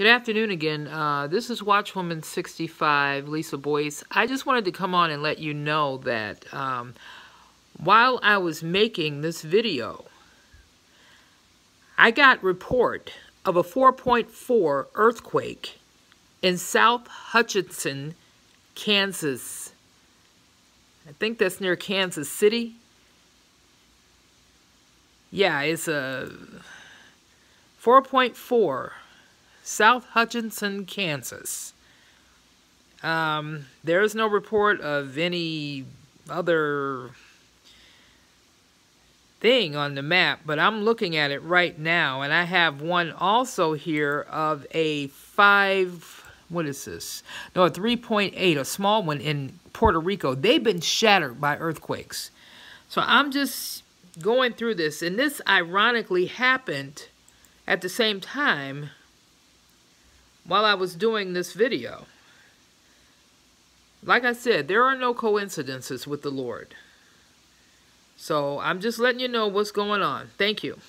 Good afternoon again. Uh, this is Watchwoman65, Lisa Boyce. I just wanted to come on and let you know that um, while I was making this video, I got report of a 4.4 earthquake in South Hutchinson, Kansas. I think that's near Kansas City. Yeah, it's a 4.4 South Hutchinson, Kansas. Um, there is no report of any other thing on the map, but I'm looking at it right now, and I have one also here of a 5, what is this? No, a 3.8, a small one in Puerto Rico. They've been shattered by earthquakes. So I'm just going through this, and this ironically happened at the same time while I was doing this video. Like I said, there are no coincidences with the Lord. So I'm just letting you know what's going on. Thank you.